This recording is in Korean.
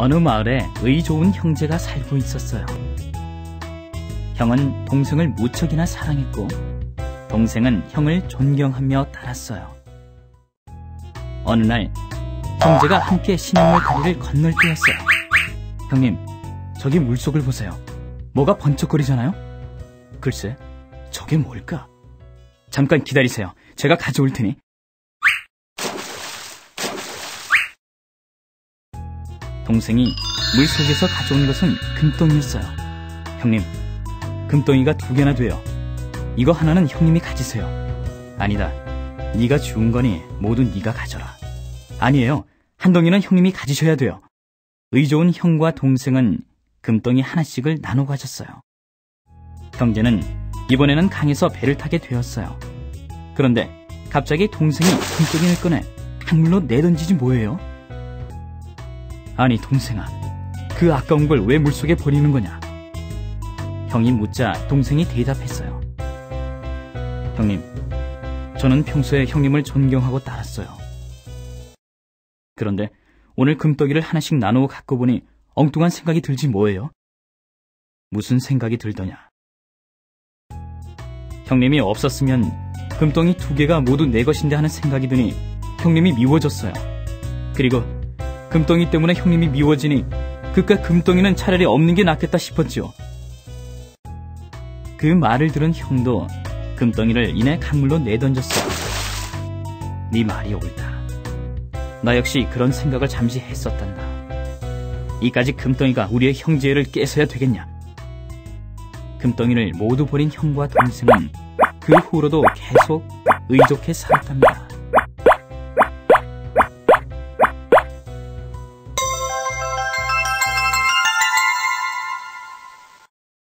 어느 마을에 의 좋은 형제가 살고 있었어요. 형은 동생을 무척이나 사랑했고, 동생은 형을 존경하며 따랐어요. 어느 날, 형제가 함께 신양물 다리를 건널 때였어요. 형님, 저기 물속을 보세요. 뭐가 번쩍거리잖아요? 글쎄, 저게 뭘까? 잠깐 기다리세요. 제가 가져올 테니. 동생이 물속에서 가져온 것은 금덩이였어요. 형님, 금덩이가 두 개나 돼요. 이거 하나는 형님이 가지세요. 아니다. 네가 주운 거니 모두 네가 가져라. 아니에요. 한 덩이는 형님이 가지셔야 돼요. 의좋은 형과 동생은 금덩이 하나씩을 나눠 가졌어요. 형제는 이번에는 강에서 배를 타게 되었어요. 그런데 갑자기 동생이 금덩이를 꺼내 강물로 내던지지 뭐예요? 아니 동생아, 그 아까운 걸 왜 물속에 버리는 거냐? 형이 묻자 동생이 대답했어요. 형님, 저는 평소에 형님을 존경하고 따랐어요. 그런데 오늘 금덩이를 하나씩 나누어 갖고 보니 엉뚱한 생각이 들지 뭐예요? 무슨 생각이 들더냐? 형님이 없었으면 금덩이 두 개가 모두 내 것인데 하는 생각이 드니 형님이 미워졌어요. 그리고 금덩이 때문에 형님이 미워지니 그깟 금덩이는 차라리 없는 게 낫겠다 싶었지요. 그 말을 들은 형도 금덩이를 이내 강물로 내던졌어. 네 말이 옳다. 나 역시 그런 생각을 잠시 했었단다. 이까지 금덩이가 우리의 형제를 깨서야 되겠냐? 금덩이를 모두 버린 형과 동생은 그 후로도 계속 의좋게 살았답니다.